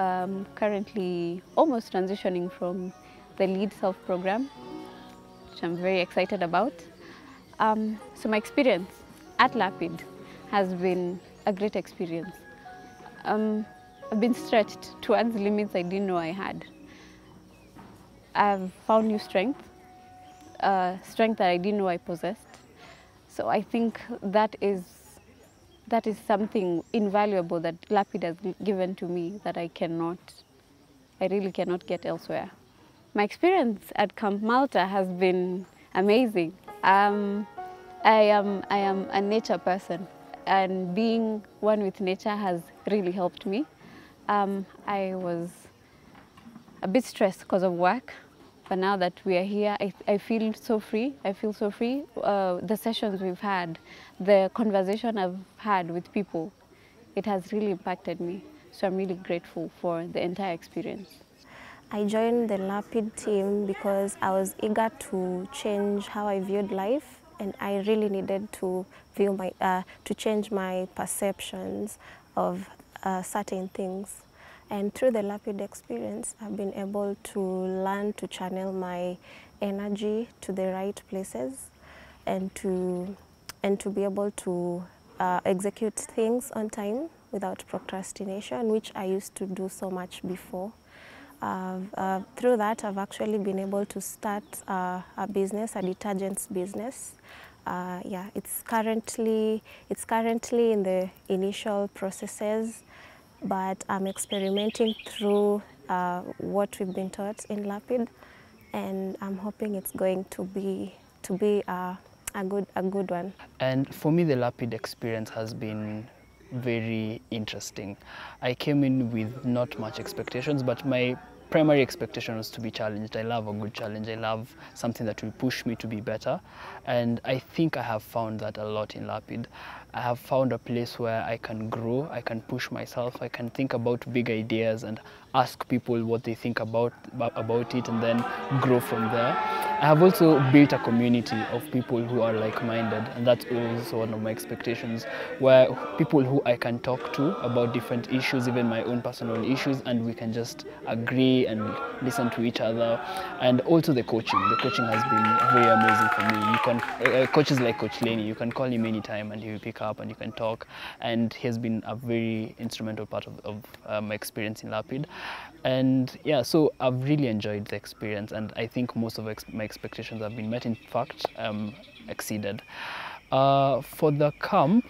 I'm currently almost transitioning from the Lead Self program, which I'm very excited about. Um, so my experience at Lapid has been a great experience. Um, I've been stretched towards limits I didn't know I had. I've found new strength, uh, strength that I didn't know I possessed. So I think that is that is something invaluable that Lapid has given to me that I cannot, I really cannot get elsewhere. My experience at Camp Malta has been amazing. Um, I am I am a nature person, and being one with nature has really helped me. Um, I was a bit stressed because of work, but now that we are here, I, I feel so free. I feel so free. Uh, the sessions we've had, the conversation I've had with people, it has really impacted me. So I'm really grateful for the entire experience. I joined the Lapid team because I was eager to change how I viewed life and I really needed to view my, uh, to change my perceptions of uh, certain things. And through the Lapid experience, I've been able to learn to channel my energy to the right places and to, and to be able to uh, execute things on time without procrastination, which I used to do so much before. Uh, through that, I've actually been able to start uh, a business, a detergents business. Uh, yeah, it's currently it's currently in the initial processes, but I'm experimenting through uh, what we've been taught in Lapid, and I'm hoping it's going to be to be a, a good a good one. And for me, the Lapid experience has been very interesting. I came in with not much expectations, but my primary expectation was to be challenged. I love a good challenge. I love something that will push me to be better. And I think I have found that a lot in Lapid. I have found a place where I can grow, I can push myself, I can think about big ideas and ask people what they think about, about it and then grow from there. I have also built a community of people who are like-minded and that's also one of my expectations where people who I can talk to about different issues, even my own personal issues and we can just agree and listen to each other and also the coaching. The coaching has been very amazing for me. You can, uh, coaches like Coach Lenny, you can call him anytime and he will pick up and you can talk and he has been a very instrumental part of, of uh, my experience in Lapid and yeah so I've really enjoyed the experience and I think most of my expectations have been met in fact um, exceeded. Uh, for the camp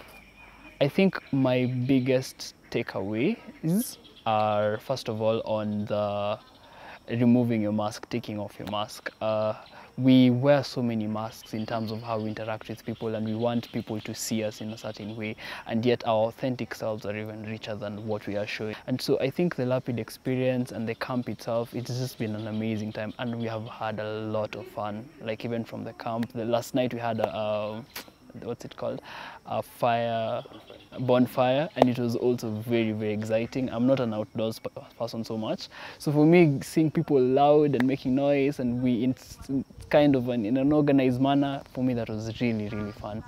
I think my biggest takeaways are first of all on the removing your mask taking off your mask. Uh, we wear so many masks in terms of how we interact with people and we want people to see us in a certain way and yet our authentic selves are even richer than what we are showing. And so i think the lapid experience and the camp itself it's just been an amazing time and we have had a lot of fun. Like even from the camp the last night we had a, a what's it called a fire bonfire and it was also very very exciting i'm not an outdoors person so much so for me seeing people loud and making noise and we in kind of an, in an organized manner for me that was really really fun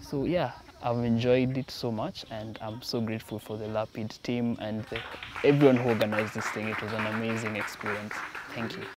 so yeah I've enjoyed it so much and I'm so grateful for the Lapid team and the, everyone who organized this thing. It was an amazing experience. Thank you.